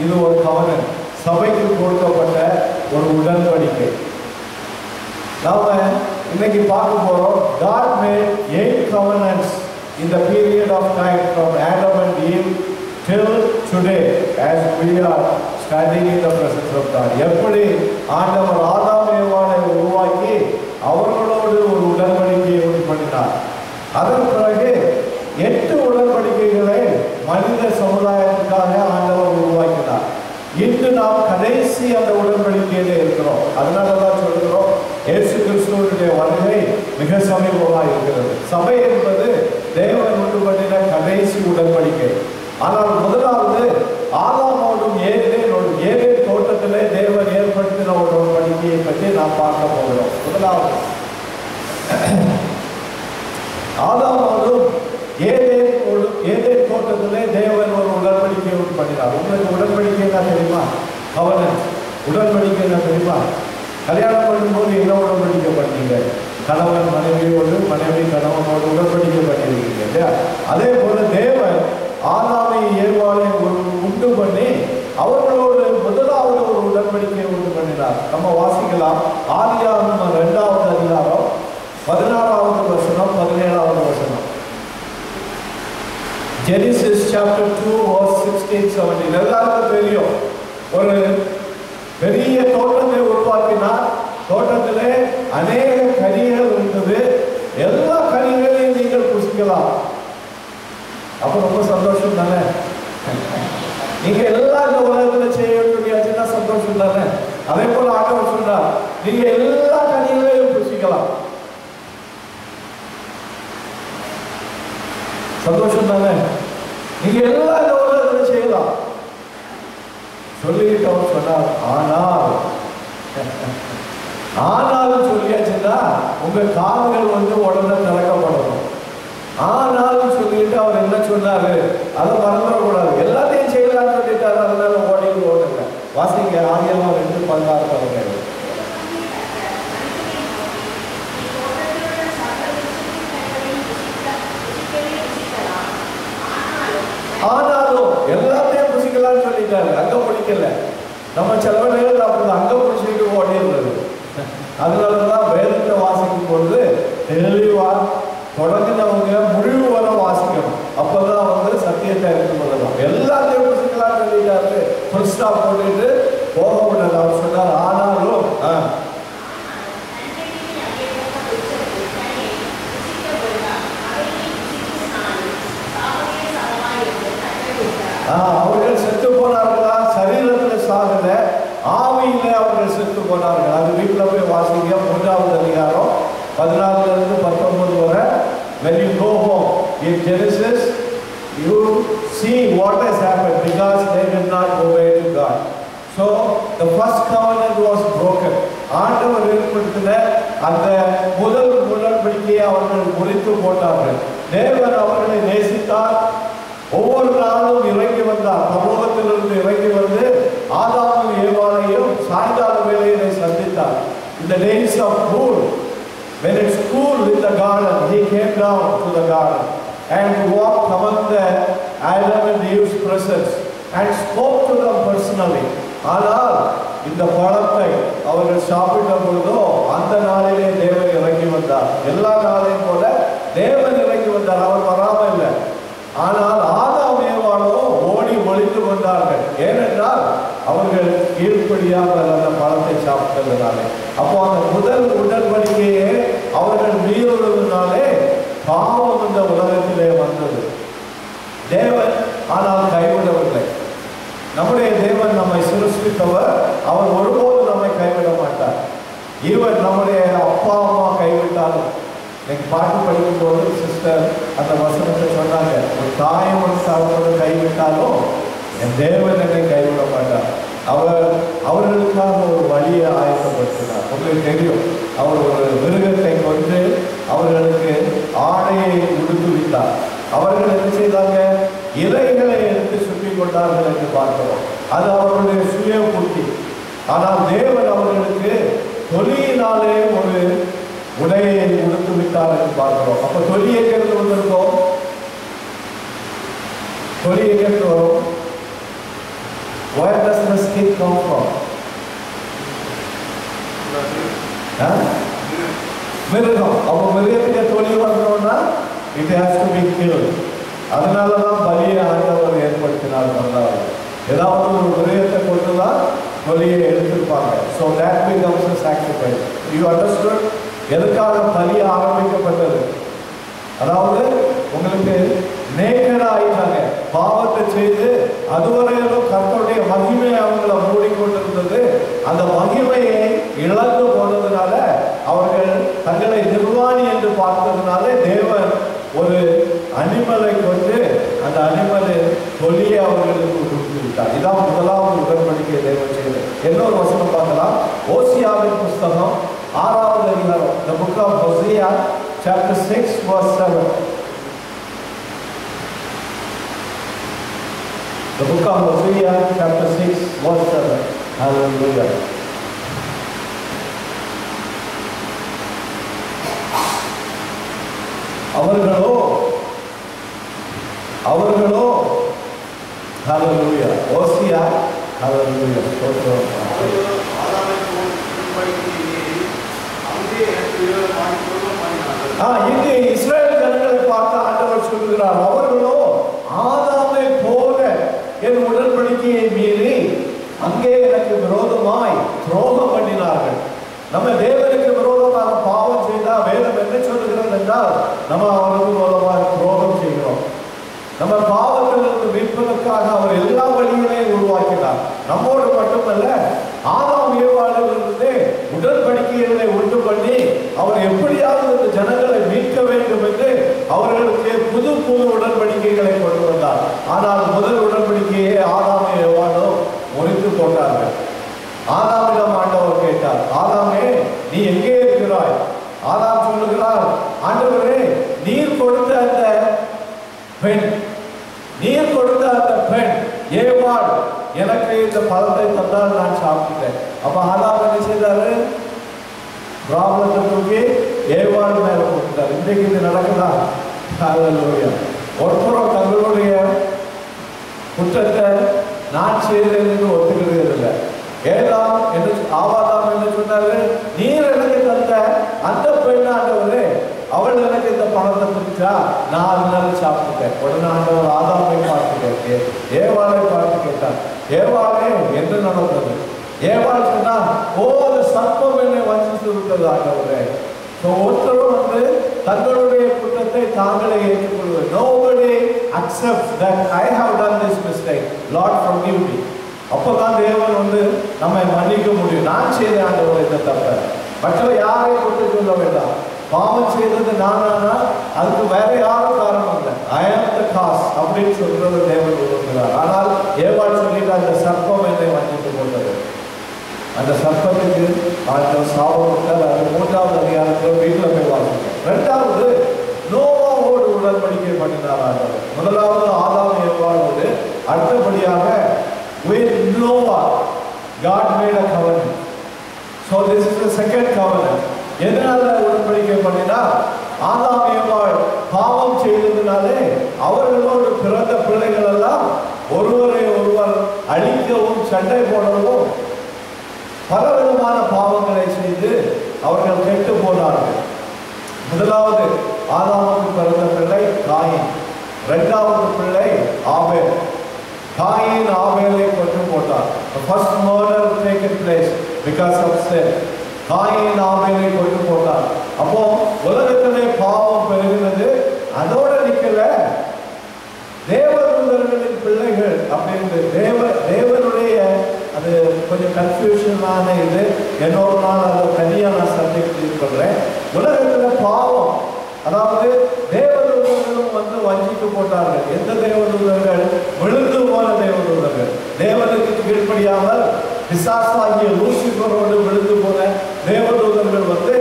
இது ஒரு கவனம் சபைக்கு கொடுக்கப்பட்ட ஒரு உடன்படிக்கை நாம இன்னைக்கு பார்க்க போறோம் God made eight governance in the period of time from Adam and Eve till today as we are standing in the presence of God எப்படி ஆண்டவர் ஆதாமேவானை உருவாக்கி அவர்களோடு ஒரு உடன்படிக்கையை உண்டு பண்ணினார் அதன் பிறகு எட்டு உடன்படிக்கைகளை மனித சமுதாயத்துக்காக ஆண்டவர் உருவாக்கினார் இன்று நாம் பேசி அந்த உடன்படிக்கையிலே இருக்கிறோம். அதனால தான் சொல்கிறோம் இயேசு கிறிஸ்துவனுடைய வருகை மிக சமீபமாக இருக்கிறது. சபை என்பது தேவன் உண்டு பண்ணின கடைசி உடன்படிக்கை. ஆனால் முதலாவது ஆதாமோடும் ஏழே ஏழே தோட்டத்திலே தேவன் ஏற்படுத்தின ஒரு உடன்படிக்கையை பற்றி நாம் பார்க்க போகிறோம். முதலாவது ஆதாமோடும் ஏதே ஏதே தோட்டத்திலே தேவன் ஒரு உடன்படிக்கை பண்ணினார் உங்களுக்கு உடன்படிக்கைன்னா தெரியுமா? உடன்படிக்கை என்ன தெரியுமா? கல்யாணம் பண்ணும்போது என்ன உடன்படிக்கை பண்ணீங்க கணவன் மனைவியோடு மனைவி கணவனோடு உடன்படிக்கை பண்ணியிருக்கீங்க இல்லையா? அதே போல தேவன் ஆதாமை ஏவாளை உண்டு பண்ணி அவர்களோடு முதலாவது ஒரு உடன்படிக்கை உண்டு பண்ணினார். நம்ம வாசிக்கலாம். ஆதியாகும் இரண்டாவது அதிகாரம் பதினாறாவது வசனம் பதினேழாவது வசனம். Genesis chapter two verse sixteen seventeen எல்லாருக்கும் தெரியும். ஒரு பெரிய தோட்டத்தை உருவாக்கினார் தோட்டத்திலே அநேக கனிகள் இருந்தது எல்லா கனிகளையும் நீங்கள் புசிக்கலாம் அப்ப ரொம்ப சந்தோஷம் தானே நீங்க எல்லா இந்த உலகத்துல செய்ய வேண்டியாச்சுன்னா சந்தோஷம் தானே அதே போல ஆண்டவர் சொன்னார் நீங்க எல்லா கனிகளையும் புசிக்கலாம் சந்தோஷம் தானே நீங்க எல்லா இந்த உலகத்துல செய்யலாம். சொல்லிட்டு அவர் சொன்னார். ஆனால் ஆனாலும் சொல்லியாச்சுன்னா உங்க கால்கள் வந்து உடனே திறக்கப்படணும். ஆனாலும் சொல்லிட்டு அவர் என்ன சொன்னாரு? அதை மறந்துடக்கூடாது. எல்லாத்தையும் செய்யலாம்னு சொல்லிட்டாரு. அதனால ஓடிக்கு ஓடுங்க. வாசிங்க ஆதியமா ரெண்டு பதினாறு ஆனாலும் எல்லாத்தையும் புசிக்கலாம்னு சொல்லிட்டாரு. அங்க பிடிக்கல நம்ம சில நேரத்தில் அப்படி அங்க பிடிச்சிட்டு ஓடிடுறது அதனாலதான் வேதத்தை வாசிக்கும் பொழுது தெளிவா தொடங்கினவங்க முடிவு வர வாசிக்கணும். அப்பதான் வந்து சத்தியத்தை அறிந்து கொள்ளலாம். எல்லாத்தையும் புசிக்கலாம்னு சொல்லிட்டாரு. ஃபுல் ஸ்டாப் போட்டுட்டு போக முடியாது அவர் சொன்னார் ஆனாலும் ஆ, ஆ, அவர்கள் செத்து போனார்களா? சரீரத்தில் சாகல. ஆவியில அவர்கள் செத்து போனார்கள்? அது வீட்டில் போய் வாசிங்க. மூன்றாவது அதிகாரம் பதினாலுல இருந்து பத்தொன்பது வரை. When you go home you see what see what has happened. Because not did not obey to God. So the was covenant was broken. ஆண்டவர் ஏற்படுத்தின அந்த முதல் உடன்படிக்கையை அவர்கள் முறித்து போட்டார்கள். தேவர் அவர்களை நேசித்தார். ஒவ்வொரு நாளும் இறங்கி வந்தார் பரலோகத்திலிருந்து இறங்கி வந்து ஆதாமும் ஏவாளையும் சாயங்கால வேளையிலே சந்தித்தார். இந்த days of cool when it's cool in the garden he came down to the garden and walked among the Adam and Eve's presence and spoke to them personally. ஆனால் இந்த பழத்தை அவர்கள் சாப்பிட்ட பொழுதோ அந்த நாளிலே தேவன் இறங்கி வந்தார். எல்லா நாளையும் போல தேவன் இறங்கி வந்தார். அவர் வராமல் இல்லை. ஆனால் ஆதாம் ஏவாளோ ஓடி ஒளிந்து கொண்டார்கள். ஏனென்றால் அவர்கள் கீழ்ப்படியாக அந்த பழத்தை சாப்பிட்டதுனாலே. அப்போ அந்த முதல் உடன்படிக்கையே அவர்கள் மீறுவதனாலே பாவம் இந்த உலகத்திலே வந்தது. தேவன் ஆனால் கைவிடவில்லை. நம்முடைய தேவன் நம்மை சிருஷ்டித்தவர். அவர் ஒருபோதும் நம்மை கைவிட மாட்டார். ஈவன் நம்முடைய அப்பா அம்மா கைவிட்டாலும். எனக்கு பாட்டு படிக்கும்போது சிஸ்டர் அந்த வசனத்தை சொன்னாங்க. தாயும் ஒரு கைவிட்டாலும் என் தேவன் என்னை கைவிட மாட்டார் அவர் அவர்களுக்காக ஒரு வழியை ஆயத்தப்படுத்தினார். உங்களுக்கு தெரியும் அவர் ஒரு மிருகத்தை கொண்டு அவர்களுக்கு ஆடையை உடுத்துவித்தார் அவர்கள் என்ன செய்தாங்க? இலைகளை எடுத்து சுற்றி கொண்டார்கள் என்று பார்க்கிறோம். அது அவர்களுடைய சுய பூர்த்தி ஆனால் தேவன் அவர்களுக்கு தொலியினாலே ஒரு உடையை உடுத்து விட்டார் என்று பார்க்கிறோம். அப்போ தொலி எங்கிருந்து வந்திருக்கோம்? தொலி எங்கிருந்து வரும் Where does the skin come from? Huh? மிருகம் அப்போ மிருகத்துக்கு தொழில் வரணும்னா it has to be kill அதனால தான் பலியை ஆண்டவர் ஏற்படுத்தினார் வந்தார். ஏதாவது ஒரு மிருகத்தை கொண்டு தான் பலியை எடுத்திருப்பாங்க. So that becomes a sacrifice you understood எதுக்காக பலி ஆரம்பிக்கப்பட்டது? அதாவது உங்களுக்கு நேக்கடா ஆயிட்டாங்க பாவத்தை செய்து அதுவரையிலும் கர்த்தருடைய மகிமை அவங்கள மூடிக்கொண்டிருந்தது. அந்த மகிமையை இழந்து போனதுனால அவர்கள் தங்களை நிர்வாணி என்று பார்த்ததுனால தேவன் ஒரு அனிமலை கொண்டு அந்த அனிமலை தொலியை அவர்களுக்கு கொடுத்து விட்டார் இதான் முதலாவது உடன்படிக்கை தேவன் செய்தது. இன்னொரு வசனம் பார்க்கலாம். ஓசியாவின் புஸ்தகம் ஆறாவது அதிகாரம். the book of Hosea chapter 6 verse 7 the book of Hosea chapter 6 verse 7 hallelujah. அவர்களோ அவர்களோ ஹalleluya ஓசியா ஹalleluya ஸ்தோத்திரம் ஆ, இங்கே இஸ்ரேல் ஜனங்களை பார்த்து ஆண்டவர் சொல்லுகிறார் அவர்களோ ஆதாமை போல என் உடன்படிக்கையை மீறி அங்கே எனக்கு விரோதமாய் துரோகம் பண்ணினார்கள் நம்ம தேவனுக்கு விரோதமாக பாவம் செய்தால் வேதம் என்ன சொல்லுகிறது என்றால் நம்ம அவருக்கு மூலமாக துரோகம் செய்கிறோம். நம்ம பாவங்களுக்கு மீட்பதற்காக அவர் எல்லா வழிகளையும் உருவாக்கினார். நம்மோடு மட்டுமல்ல ஆதாம் ஏவாளிலிருந்து உடன்படிக்கைகளை உண்டு பண்ணி அவர் எப்படியாவது இந்த ஜனங்களை மீட்க வேண்டும் என்று அவர்களுக்கு புது புது உடன்படிக்கைகளை கொண்டு வந்தார். ஆனால் முதல் உடன்படிக்கையை ஆதாம் ஏவாளும் முறித்து போட்டார்கள் ஆதாமிடம் ஆண்டவர் கேட்டார் ஆதாமே நீ எங்கே இருக்கிறாய் ஆதாம் சொல்லுகிறார் ஆண்டவரே நீர் கொடுத்த அந்த பெண் நீர் கொடுத்த அந்த பெண் ஏவாள் எனக்கு இந்த பழத்தை தந்தால் நான் சாப்பிட்டேன் அப்ப ஆதாம் என்ன செய்தாரு? பிராமணத்தை தூக்கி ஏவாள் மேல போட்டுட்டார் இன்றைக்கு இது நடக்குதா? ஹalleluya. ஒருத்தரும் தங்களுடைய குற்றத்தை நான் செய்தேன் என்று ஒத்துக்கிறது இல்லை. ஏதாம் என்று ஆவாதாம் என்று சொன்னாரு? நீர் எனக்கு தந்த அந்த பெண் ஆண்டவரே அவள் எனக்கு இந்த பணத்தை கொடுத்தா நான் அதனால சாப்பிட்டுட்டேன். உடனே ஆண்டவர் ஆதாமை பார்த்து கேட்டேன் ஏவாளை பார்த்து கேட்டார். ஏவாளே என்று நடந்தது? ஏவாள் சொன்னா ஓ அந்த சர்ப்பம் என்னை வஞ்சித்து விட்டது ஆண்டவரே. ஸோ ஒருத்தரும் வந்து தங்களுடைய குற்றத்தை தாங்களே ஏற்றுக்கொள்வது nobody accept that I have done this mistake Lord forgive me. அப்பதான் தேவன் வந்து நம்மை மன்னிக்க முடியும். நான் செய்த ஆண்டவர் இந்த தப்ப. மற்ற யாரை கொண்டு சொல்ல வேண்டாம். பாவம் செய்தது நானானா அதுக்கு வேற யாரும் காரணம் இல்லை. ஐ ஆம் த காஸ் அப்படின்னு சொல்றது தேவன் கொடுக்கிறார் ஆனால் ஏவாள் சொல்லிட்டு அந்த சர்ப்பம் என்னை மன்னித்து கொண்டது. அந்த சர்ப்பத்துக்கு ஆண்டவர் சாபத்தால் அது மூன்றாவது அதிகாரத்தில் வீட்டில் போய் வாசிக்கும் ரெண்டாவது நோவாவோடு உடன்படிக்கை பண்ணினார் முதலாவது ஆதாம் ஏவாளோடு அடுத்தபடியாக with Noah God made a covenant. So this is the second covenant. எதனால உடன்படிக்கை பண்ணினா ஆதாம் ஏவாள் பாவம் செய்ததுனாலே அவர்களோடு பிறந்த பிள்ளைகள் எல்லாம் ஒருவரை ஒருவர் அழிக்கவும் சண்டை போடவும் பலவிதமான பாவங்களை செய்து அவர்கள் கெட்டு போனார்கள். முதலாவது ஆதாமுக்கு பிறந்த பிள்ளை காயின். இரண்டாவது பிள்ளை ஆபேல். காயின் ஆபேலை கொண்டு போட்டார். First first murder place because because Cain ஆபேலை கொண்டு போட்டார். அப்போ உலகத்திலே பாவம் பெருகினது அதோட நிக்கல. தேவதூதர்களின் பிள்ளைகள் அப்படின்னு தேவ தேவ அது கொஞ்சம் கன்ஃபியூஷனான இது. என்னோட நாள் அதை தனியாக நான் சப்ஜெக்ட் பண்ணுறேன் உலகத்தில் பாவம். அதாவது தேவதூதர்களும் வந்து வஞ்சிட்டு போட்டார்கள். எந்த தேவதூதர்கள்? விழுந்து போன தேவதூதர்கள். தேவனுக்கு கீழ்ப்படியாமல் பிசாசாகிய லூசிபரோடு விழுந்து போன தேவதூதர்கள் வந்து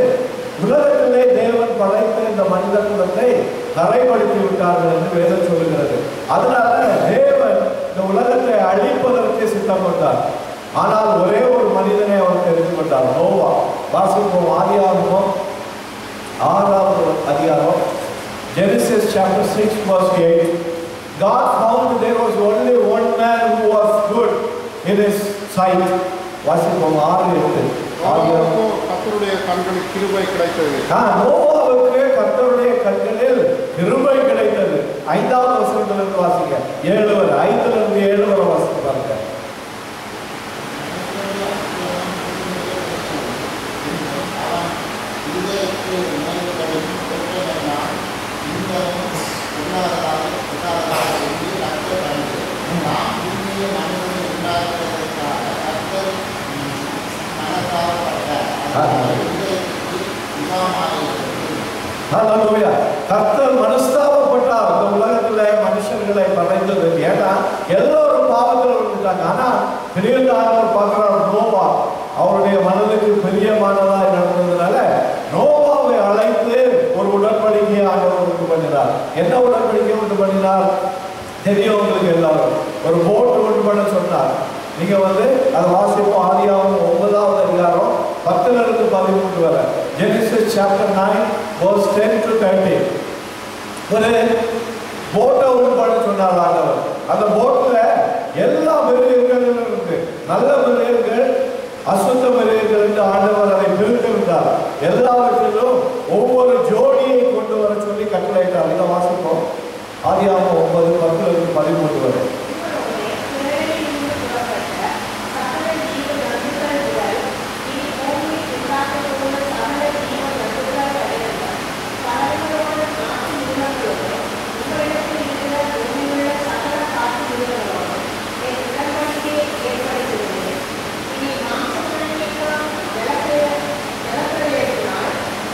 உலகத்திலே தேவன் படைத்த இந்த மனித குலத்தை தரைப்படுத்தி விட்டார்கள் என்று வேதம் சொல்லுகிறது. அதனால தேவன் இந்த உலகத்தை அழிப்பதற்கு சித்தப்பட்டார் கொண்டார். ஆனால் ஒரே ஒரு மனிதனை அவர் தெரிந்து கொண்டார் நோவா வாசிப்போம் ஆதியாகமம் ஆறாவது அதிகாரம் Genesis chapter 6 verse 8 God found there was only one man who was good in his sight. வாசிப்போம் ஆறு எட்டு கர்த்தருடைய கண்களில் கிருபை கிடைத்தது. நோவாவுக்கு கர்த்தருடைய கண்களில் கிருபை கிடைத்தது. ஐந்தாவது வசனத்திலிருந்து வாசிங்க. ஏழு ஐந்துல இருந்து ஏழு வரை வாசிக்க பாருங்க ஹalleluya கர்த்தர் மனஸ்தாபப்பட்டார் இந்த உலகத்துல மனுஷர்களை படைத்தது ஏன்னா எல்லோரும் பாவத்தில் விழுந்துட்டாங்க ஆனா பெரியதானவர் பார்க்கிறார் நோவா அவருடைய மனதுக்கு பிரியமானதாய் நடந்ததுனால நோவாவை அழைத்து ஒரு உடன்படிக்கையை ஆண்டவர் உண்டு பண்ணினார். என்ன உடன்படிக்கை உண்டு பண்ணினார்? தெரியும் உங்களுக்கு எல்லாரும் ஒரு போட்டு உண்டு பண்ண சொன்னார். நீங்க வந்து அதை வாசிப்போம். ஆதியாவும் ஒன்பதாவது அதிகாரம் பத்துல இருந்து பதிமூன்று வரை. Genesis chapter nine verse ten to thirty ஒரு போட்டை உண்டு பண்ண சொன்னார் ஆண்டவர். அந்த போட்டில் எல்லா மிருகங்களும் இருக்கு நல்ல மிருகங்கள் அசுத்த மிருகங்கள் ஆண்டவர் அதை பிரித்திருந்தார் எல்லாவற்றிலும் ஒவ்வொரு ஜோடியை கொண்டு வர சொல்லி கட்டளையிட்டார். இதை வாசிப்போம். ஆதியாக ஒன்பது பத்துல இருந்து பதிமூன்று வரை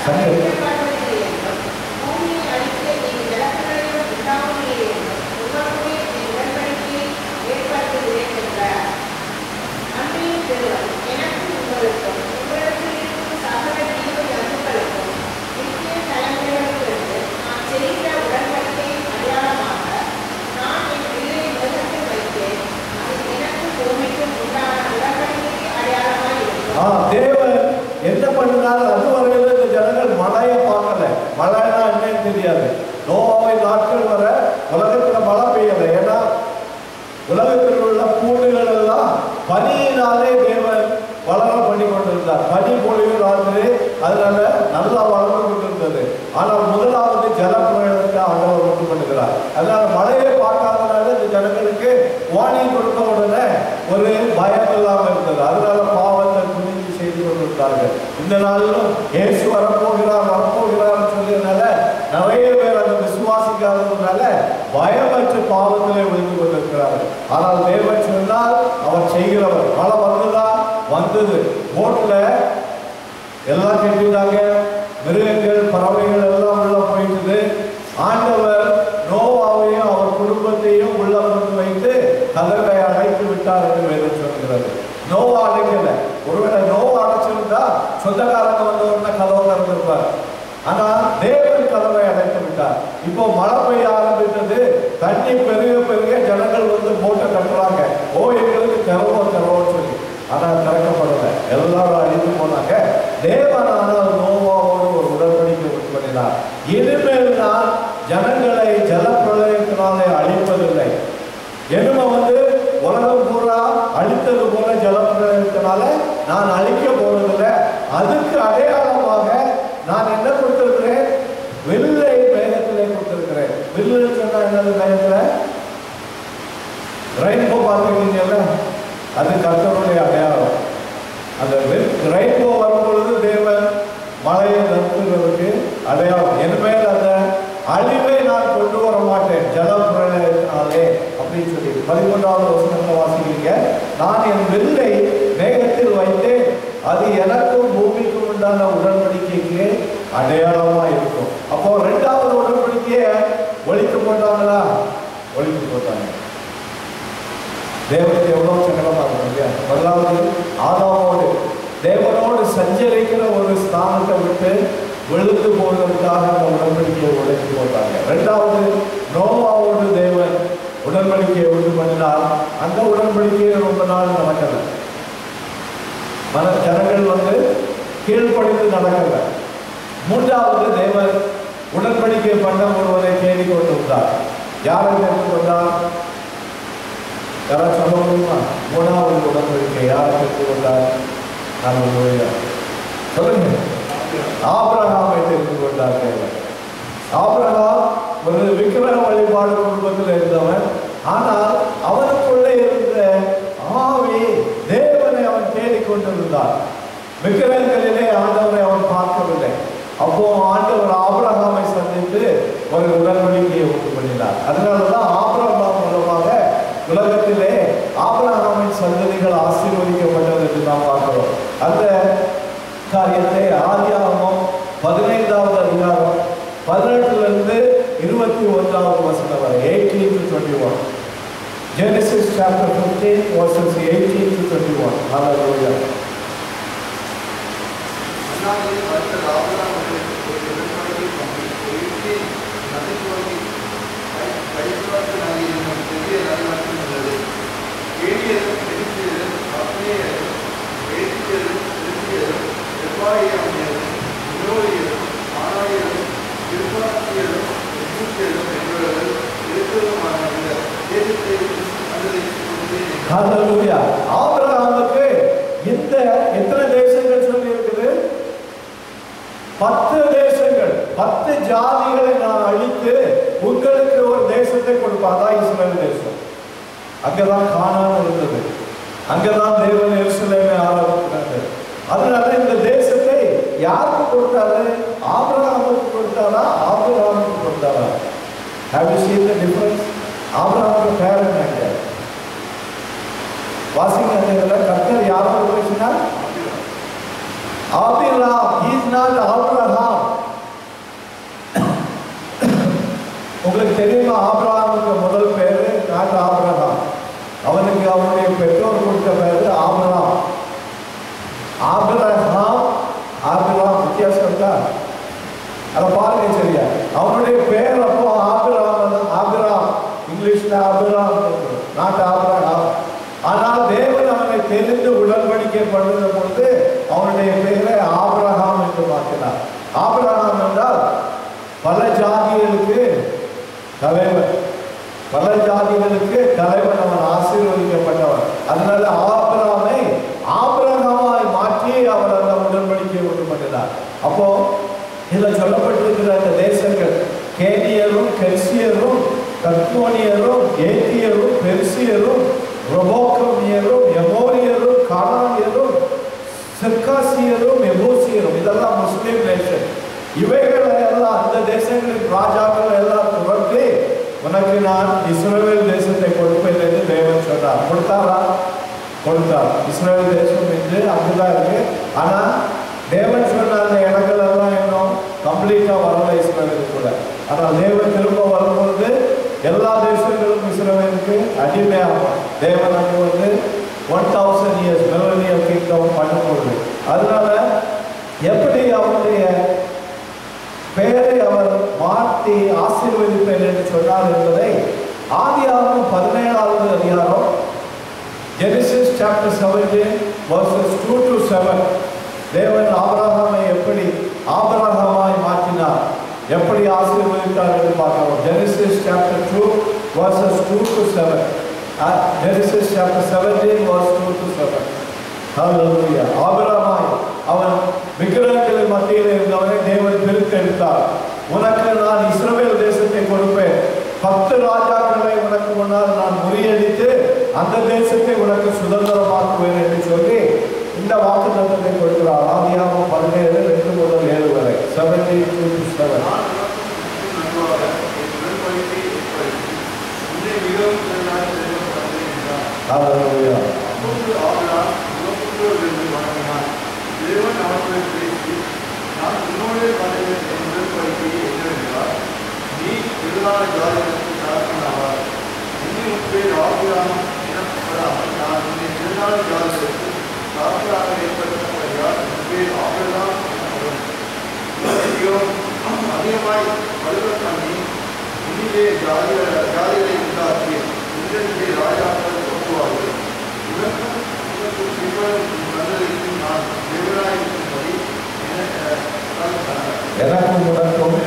சங்கரி ஆ, தேவன் என்ன பண்ணினார் அது வரையில இந்த ஜனங்கள் மழையை பார்க்கல மழைன்னா என்னன்னு தெரியாது நோவாவை நாட்கள் வர உலகத்துல மழை பெய்யல ஏன்னா உலகத்தில் உள்ள பூண்டுகள் எல்லாம் பனியினாலே தேவன் வளர பண்ணி கொண்டிருந்தார் பனி பொழிவு ராத்திரி அதனால நல்லா வளர்ந்து கொண்டிருந்தது ஆனால் முதலாவது ஜலப்பிரயணத்தை ஆண்டவர் உண்டு பண்ணுகிறார் அதனால மழையை பார்க்காதனால இந்த ஜனங்களுக்கு வாணி கொடுத்த உடனே ஒரு பயம் இல்லாமல் இருந்தது. அதனால பாவத்தை குனிஞ்சு செய்து கொண்டிருந்தார்கள். இந்த நாளிலும் இயேசு வரப்போகிறார் வரப்போகிறார் சொல்லியதுனால நிறைய பேர் அதை விசுவாசிக்காததுனால பயமற்று பாவத்திலே ஒழிந்து கொண்டிருக்கிறார்கள். ஆனால் தேவன் சொன்னால் அவர் செய்கிறவர். மழை வந்ததா? வந்தது. போட்டில் எல்லாம் கட்டிட்டாங்க மிருகங்கள் பறவைகள் எல்லாம் உள்ள போயிட்டது ஆண்டவர் நோவாவையும் அவர் குடும்பத்தையும் உள்ள கொண்டு வைத்து கதவை அடைத்து விட்டார் என்று வேதம் சொல்கிறது நோவா அடைக்கல ஒருவேளை நோவா அடைச்சிருந்தா சொந்தக்காரங்க வந்த கதவை திறந்திருப்பார் ஆனா தேவன் கதவை அடைத்து விட்டார். இப்போ மழை பெய்ய ஆரம்பித்தது தண்ணி பெருக பெருக ஜனங்கள் வந்து போட்டை கட்டுறாங்க. ஓ எங்களுக்கு திறவோம் திறவோம் சொல்லி. ஆனா திறக்கப்படல. எல்லாரும் அழிந்து போனாங்க. தேவன் ஆனால் நோவாவோடு ஒரு உடன்படிக்கை உண்டு பண்ணினார். இனிமேல் நான் ஜனங்களை ஜலப்பிரளயத்தினாலே அழிப்பதில்லை. எனும வந்து உலகம் பூரா அழித்தது போல ஜலப்பிரளயத்தினால நான் அழிக்க போறதில்லை அதுக்கு அடையாளமாக நான் என்ன கொடுத்திருக்கிறேன் வெள்ளை மேகத்திலே கொடுத்திருக்கிறேன் வில்லு சொன்னா என்னது மேகத்துல ரெயின்போ பார்த்துருக்கீங்கல்ல அது கர்த்தருடைய அடையாளம். அந்த ரெயின்போ வரும்பொழுது தேவன் மழையை நிறுத்துகிறதுக்கு அடையாளம். இனிமேல் அந்த அழிவை நான் கொண்டு வர மாட்டேன். ஜலம் பிரளயத்தினாலே அப்படின்னு சொல்லி பதிமூன்றாவது வசனத்தை வாசிக்கிறீங்க. நான் என் வில்லை மேகத்தில் வைத்தேன். அது எனக்கும் பூமிக்கும் உண்டான உடன்படிக்கைக்கு அடையாளமா இருக்கும். அப்போ ரெண்டாவது உடன்படிக்கையை ஒழித்து போட்டாங்களா ஒழித்து போட்டாங்க. தேவனுக்கு எவ்வளோ சங்கடமா இருக்கும் இல்லையா? முதலாவது ஆதாமோடு தேவனோடு சஞ்சரிக்கிற ஒரு ஸ்தானத்தை விட்டு விழுந்து போவதற்காக அந்த உடன்படிக்கையை உடைத்து போட்டாங்க. ரெண்டாவது நோவாவோடு தேவன் உடன்படிக்கையை உண்டு பண்ணினார். அந்த உடன்படிக்கையை ரொம்ப நாள் நடக்கல. மன ஜனங்கள் வந்து கீழ்ப்படிந்து நடக்கல. மூன்றாவது தேவன் உடன்படிக்கை பண்ண ஒருவரை தேடி கொண்டு வந்தார். யாரை தேடி கொண்டார் யாராவது சொல்ல முடியுமா மூணாவது உடன்படிக்கை யார் தெரிந்து கொண்டார்? ஹalleluya சொல்லுங்க. ஆபிரகாமை தெரிந்து கொண்டார் தேவன் ஆபிரகாம் ஒரு விக்கிரக வழிபாடு குடும்பத்தில் இருந்தவன். ஆனால் அவனுக்குள்ளே இருந்த ஆவி தேவனை அவன் தேடிக்கொண்டிருந்தான் விக்கிரகங்களிலே ஆண்டவரை அவன் பார்க்கவில்லை. அப்போ ஆண்டவர் ஆபிரகாமை சந்தித்து ஒரு உடன்படிக்கையை உண்டு பண்ணினார். அதனாலதான் chapter 15 verses 18 to 21. Hallelujah. 안개가 சரியா அவனுடைய பேர் அப்போ ஆபிராம். ஆபிரகாம் இங்கிலீஷ்ல ஆபிரகாம் நாட்டு ஆபிரகாம் ஆனால் தேவன் அவனை தெரிந்து உடன்படிக்கை பண்ணுகிற பொழுது அவனுடைய பெயரை ஆபிரகாம் என்று மாற்றினார். ஆபிரகாம் என்றால் பல ஜாதிகளுக்கு தலைவர். பல ஜாதிகளுக்கு தலைவன் அவன் ஆசீர்வதிக்கப்பட்டவன் அதனால ஆபிரகாமை ஆபிரகாமாய் மாற்றி அவர் அந்த உடன்படிக்கையை உண்டு பண்ணினார் அப்போ இதில் சொல்லப்பட்டிருக்கிற அந்த தேசங்கள் கேனியரும் கெர்சியரும் கத்மோனியரும் ஏத்தியரும் பெர்சியரும் ரொபோக்கமியரும் எமோரியரும் கானானியரும் சிர்காசியரும் எபோசியரும் இதெல்லாம் முஸ்லீம் நேஷன் இவைகளை எல்லாம் அந்த தேசங்களின் ராஜாக்கள் எல்லாம் துரத்தி உனக்கு நான் இஸ்ரேல் தேசத்தை கொடுப்பேன் என்று தேவன் சொன்னார் கொடுத்தாரா கொடுத்தார் இஸ்ரேல் தேசம் என்று அங்குதான் இருக்கு ஆனா தேவன் சொன்ன அந்த இடங்கள் எல்லாம் இன்னும் கம்ப்ளீட்டா வரல எல்லா தேசங்களும் இஸ்ரேலுக்கு அடிமையாக தேவன் அங்கு வந்து one thousand years millennial kingdom பண்ணும்பொழுது அதனால எப்படி அவருடைய பெயரை அவர் மாற்றி ஆசீர்வதிப்பேன் என்று சொன்னார் என்பதை ஆதியாகவும் பதினேழாவது அதிகாரம் Genesis chapter seventeen verses two to seven தேவன் ஆபரா எப்படி ஆபிரகாமாய் மாற்றினார் எப்படி ஆசீர்வதித்தார் என்று Genesis chapter two verses two to seven Genesis chapter seventeen verse two to seven Hallelujah. அவன் விக்கிரகங்களின் மத்தியில் இருந்தவனை தேவன் பிரித்தெடுத்தார் உனக்கு நான் இஸ்ரவேல் தேசத்தை கொடுப்பேன். பத்து ராஜாக்களை உனக்கு முன்னால் நான் முறியடித்து அந்த தேசத்தை உனக்கு சுதந்திரமாக்குவேன் என்று சொல்லி இந்த வாக்கு தத்தத்தை கொடுக்கிறார் ஆதியாகமம் பதினேழு ரெண்டு முதல் ஏழு வரை செவன்டி டூ செவன் நான் உனக்கும் நடுவாக என் உடன்படிக்கையை ஏற்படுத்தி, உன்னை மிகவும் சிறந்தாய் தெரிவிக்கப்பட்டேன் என்றார். Hallelujah. அப்பொழுது ஆபிரகாம் முகமது என்று வணங்கினான். தேவன் அவனுடன் பேசி, நான் உன்னோடே பண்ணுகிற என் உடன்படிக்கை என்னவென்றால், நீ எதிரான ஜாதிகளுக்கு தகப்பனாவாய். இனி உன் பேர் ஆபிரகாம் எனப்படாமல் நான் உன்னை எதிரான ஜாதிகளுக்கு தகப்பனாக ஏற்படுத்தப்படுகிறார். உன் பேர் ஆபிரகாம் எனப்படும். மிகவும் அதிகமாய் வலுவ பண்ணி இனிலே ஜாதிகளை ஜாதிகளை உண்டாக்கி இன்றைக்கு ராஜாக்கள் ஒப்புவார்கள் உனக்கும் உனக்கும் பின்வரும் மன்னரைக்கும் நான் தேவராயிருக்கும்படி எனக்கு எனக்கும் உனக்கும்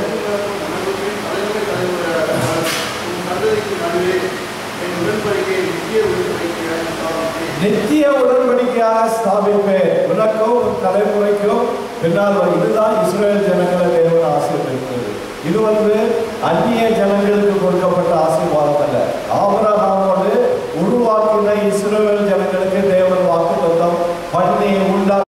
நித்திய உடன்படிக்கையாக ஸ்தாபிப்பேன். உனக்கும் உன் தலைமுறைக்கும் பின்னால். இதுதான் இஸ்ரேல் ஜனங்களை தேவன் ஆசீர்வதித்தது இது வந்து அந்நிய ஜனங்களுக்கு கொடுக்கப்பட்ட ஆசீர்வாதம் அல்ல ஆபரகாமோடு உருவாக்கின இஸ்ரேல் ஜனங்களுக்கு தேவன் வாக்கு தத்தம் பண்ணி உண்டா